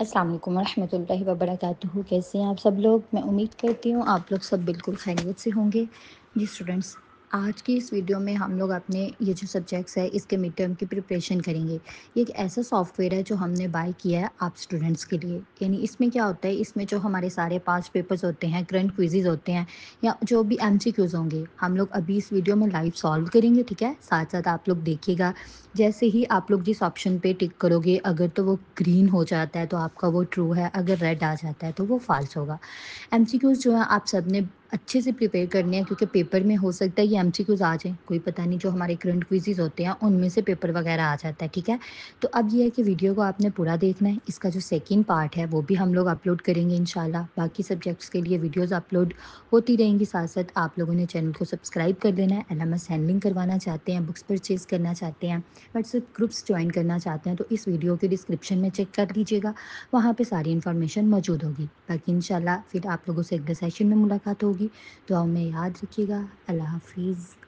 अस्सलाम वालेकुम रहमतुल्लाहि व बरकातुहू कैसे हैं आप सब लोग? मैं उम्मीद करती हूँ आप लोग सब बिल्कुल खैरियत से होंगे। जी स्टूडेंट्स आज की इस वीडियो में हम लोग अपने ये जो सब्जेक्ट्स है, इसके मिड टर्म की प्रिपरेशन करेंगे। ये एक ऐसा सॉफ्टवेयर है जो हमने बाय किया है आप स्टूडेंट्स के लिए। यानी इसमें क्या होता है, इसमें जो हमारे सारे पास पेपर्स होते हैं करंट क्विजेज होते हैं, या जो भी एम होंगे, हम लोग अभी इस वीडियो में लाइव सॉल्व करेंगे, ठीक है? साथ साथ आप लोग देखिएगा, जैसे ही आप लोग जिस ऑप्शन पर टिक करोगे, अगर तो वो ग्रीन हो जाता है तो आपका वो ट्रू है, अगर रेड आ जाता है तो वो फॉल्स होगा। एम जो है, आप सबने अच्छे से प्रिपेयर करने हैं, क्योंकि पेपर में हो सकता है ये एम आ जाए। कोई पता नहीं जो हमारे करंट क्विजेज होते हैं, उनमें से पेपर वगैरह आ जाता है, ठीक है? तो अब ये है कि वीडियो को आपने पूरा देखना है। इसका जो सेकेंड पार्ट है, वो भी हम लोग अपलोड करेंगे इन बाकी सब्जेक्ट्स के लिए वीडियोज़ अपलोड होती रहेंगी। साथ साथ आप लोगों ने चैनल को सब्सक्राइब कर लेना है। एल हैंडलिंग करवाना चाहते हैं बुक्स परचेज़ करना चाहते हैं व्हाट्सएप ग्रुप्स ज्वाइन करना चाहते हैं तो इस वीडियो के डिस्क्रिप्शन में चेक कर लीजिएगा। वहाँ पर सारी इन्फॉर्मेशन मौजूद होगी। बाकी इंशाल्लाह फिर आप लोगों से अगले सेशन में मुलाकात होगी। तो हमें याद रखिएगा। अल्लाह हाफिज़।